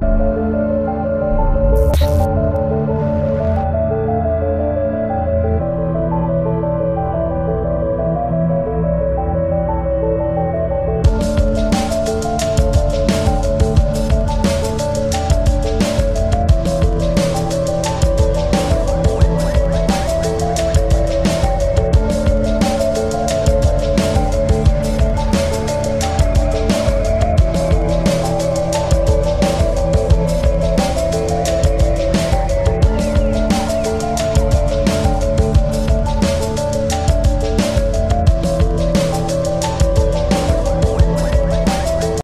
Música